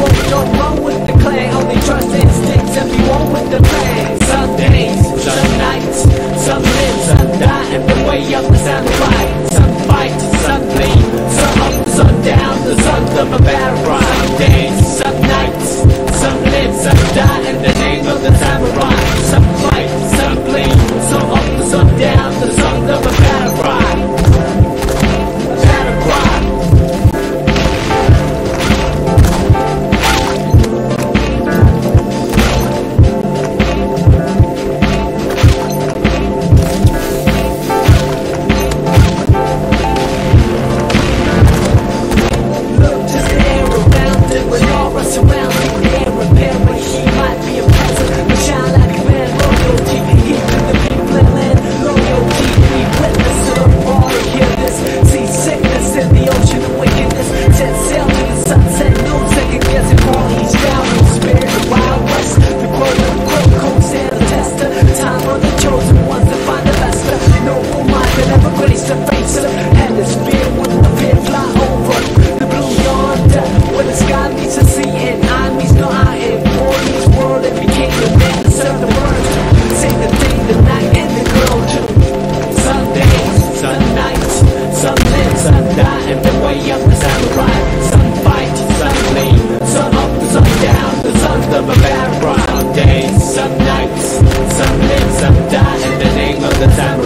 won't go wrong with the clan Only trust instincts and be one with the plan Some days, some nights, some live, some die And the way up is out of fight. Some fight, some bleed, some up, some down The sons of a bad are the chosen ones that find the best of left. No mind will ever grace the face of the hemisphere with the fear fly over the blue yonder where the sky meets the sea and I meets no I am born in this world and became the man to serve the world. Say the day, the night, and the girl too. Some days, some nights, some live, some die, and the way of the samurai. Some fight, some lean, some up, some down, the sons of a bad brown days, some nights the name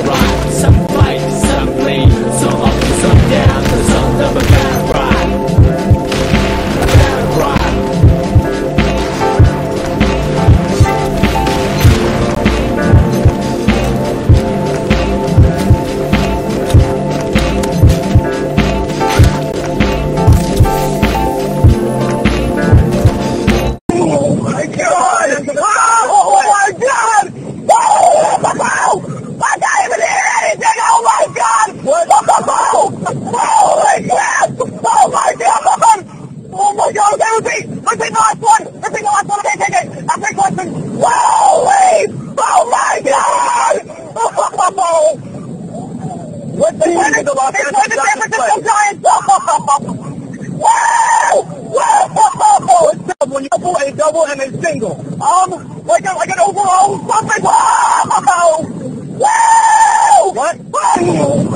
Holy crap! Oh my god! Oh my god! That would be, that'd be the last one! That'd be the last one! I can't take it. That's my question! Holy! Oh my god! Oh! What's the winner? It's the San Francisco Giants! Wow! Wow! It's double, you double, a double, and a single. Um, like a, like an overall something! Wow! Wow! What? Wow!